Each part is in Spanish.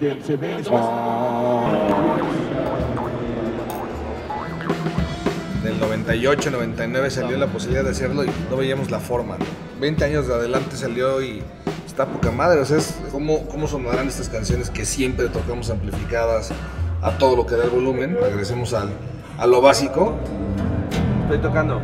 del CD. Del 98, 99 salió la posibilidad de hacerlo y no veíamos la forma. ¿no? 20 años de adelante salió y está poca madre. O sea, es cómo, cómo sonarán estas canciones que siempre tocamos amplificadas a todo lo que da el volumen. Regresemos al, a lo básico. Estoy tocando.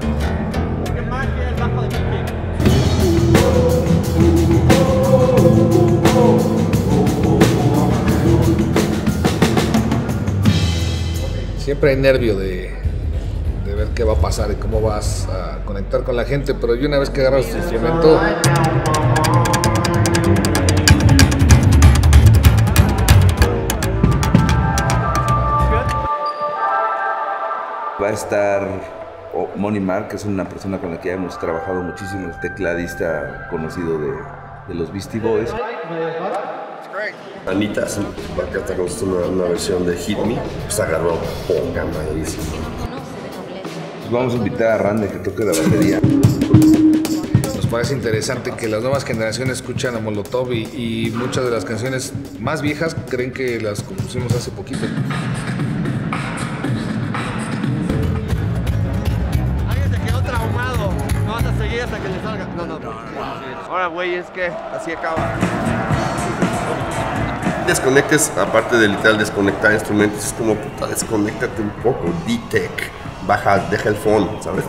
Siempre hay nervio de, de ver qué va a pasar y cómo vas a conectar con la gente, pero yo una vez que agarras tu instrumento, Va a estar Moni Mark, que es una persona con la que ya hemos trabajado muchísimo, el tecladista conocido de, de los Beastie Boys. Anita, sí, porque hasta con una, una versión de Hit Me, pues agarró poca madrísima. Pues vamos a invitar a Randy que toque la batería. nos parece interesante que las nuevas generaciones escuchan a Molotov y, y muchas de las canciones más viejas creen que las compusimos hace poquito. Alguien se quedó traumado. No vas a seguir hasta que le salga. No, no, no. Ahora, güey, es que así acaba. Desconectes, aparte de literal desconectar instrumentos, es como puta, desconéctate un poco, D-Tech, baja, deja el phone, ¿sabes?